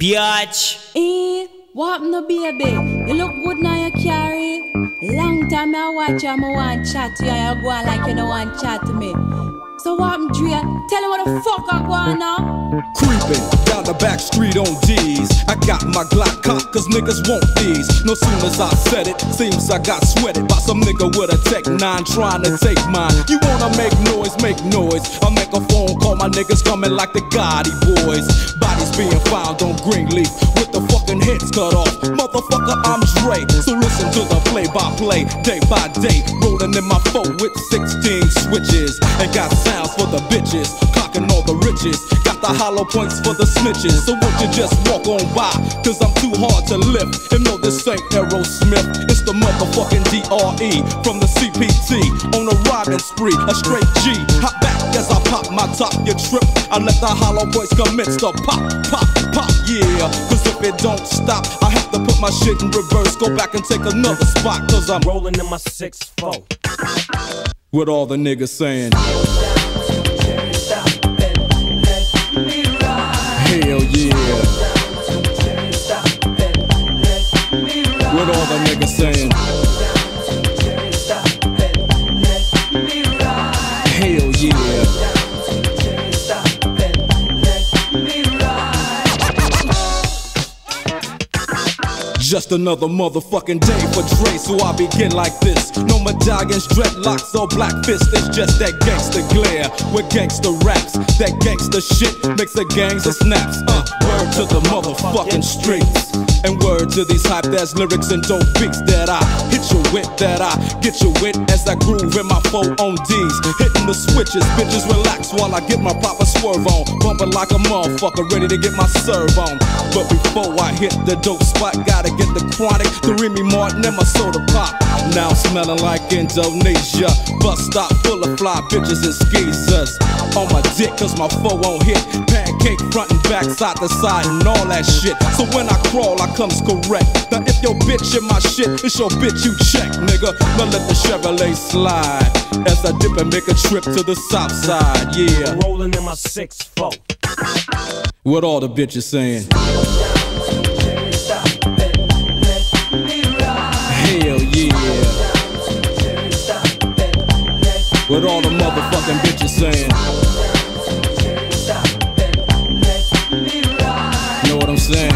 Biatch. Eh, what happened to baby? You look good now, you carry. Long time I watch you, I want chat to you, and you go on like you don't want chat to me. So what happened, Dre? Tell him what the fuck I go on now. Creeping down the back street on D's. I got my Glock cock, cause niggas want these. No soon as I said it, seems I got sweated by some nigga with a Tech 9 trying to take mine. You wanna make noise, make noise. I make a phone call, my niggas coming like the Gotti boys. Bodies being found on Greenleaf with the fucking heads cut off. Motherfucker, I'm Dre. So listen to the play by play, day by day. Rolling in my phone with 16 switches. And got sounds for the bitches, cocking all the riches. The hollow points for the snitches. So won't you just walk on by? Cause I'm too hard to lift. And no, this ain't Aerosmith. It's the motherfucking DRE from the CPT. On a riding spree, a straight G. Hop back as I pop my top. You trip, I let the hollow points commence to pop, pop, pop, yeah. Cause if it don't stop, I have to put my shit in reverse. Go back and take another spot. Cause I'm Rolling in my 6-4. with all the niggas saying. Hell yeah. Just another motherfucking day for Dre, so I begin like this. No medallions, dreadlocks, or black fists. It's just that gangster glare with gangster raps. That gangster shit makes the gangs of snaps. Uh, to the motherfucking streets. And word to these hype ass lyrics and dope beats that I hit you with, that I get you with as I groove in my four on D's. Hitting the switches, bitches relax while I get my proper swerve on. Bumping like a motherfucker, ready to get my serve on. But before I hit the dope spot, gotta get the chronic, the Remy Martin, and my soda pop. Now smelling like Indonesia. Bus stop full of fly bitches and skeezers. On my dick, cause my foe won't hit. And back, side to side, and all that shit. So when I crawl, I comes correct. Now if your bitch in my shit, it's your bitch you check, nigga. Now let the Chevrolet slide. As I dip and make a trip to the south side, yeah. Rolling in my 6-4. What all the bitches saying? Hell yeah. What all the motherfucking bitches saying? Saying?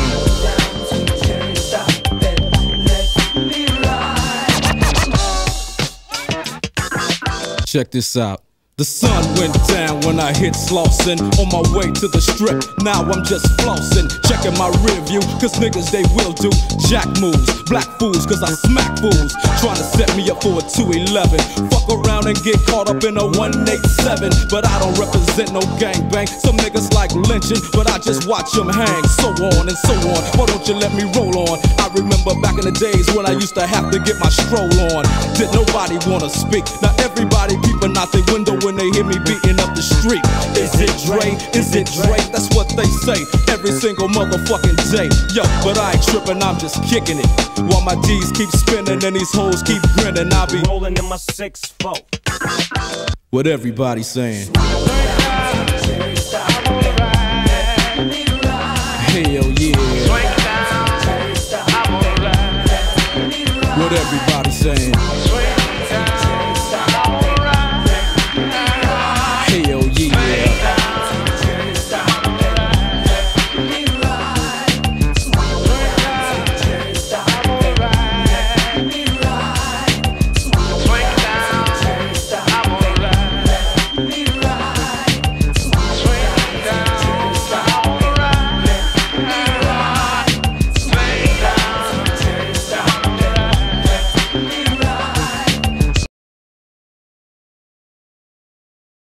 Check this out. The sun went down when I hit Slauson on my way to the strip. Now I'm just flossing, checking my rear view, cause niggas they will do jack moves, black fools, cause I smack fools, trying to set me up for a 211. Fuck around and get caught up in a 187, but I don't represent no gangbang. Some niggas like lynching, but I just watch them hang, so on and so on. Why don't you let me roll on? I remember back in the days when I used to have to get my stroll on. Did nobody wanna speak? Now everybody peeping out the window when they hear me beating up the street. Is it Dre? Is it Dre? That's what they say every single motherfucking day. Yo, but I ain't tripping, I'm just kicking it. While my D's keep spinning and these hoes keep grinning, I'll be Rolling in my 6-4. what everybody saying. Hell yeah. What everybody saying.